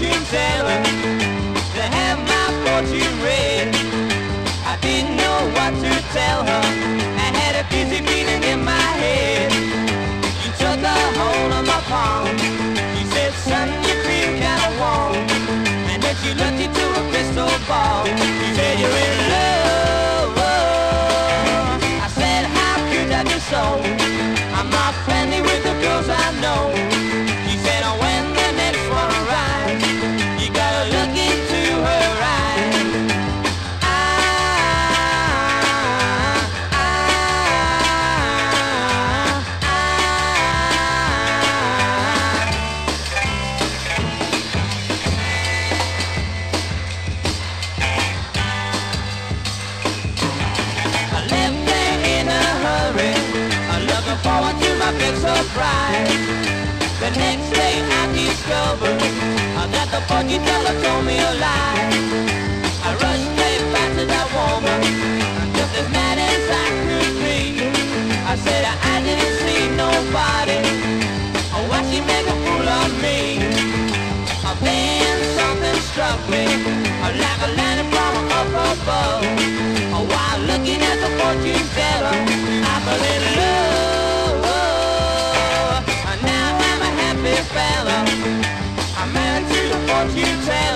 fortune telling surprise. The next day I discovered that the fortune teller told me a lie. I rushed straight back to that woman, just as mad as I could be. I said I didn't see nobody. Oh, why she make a fool of me? Then something struck me, like a lightning from up above. won't you tell?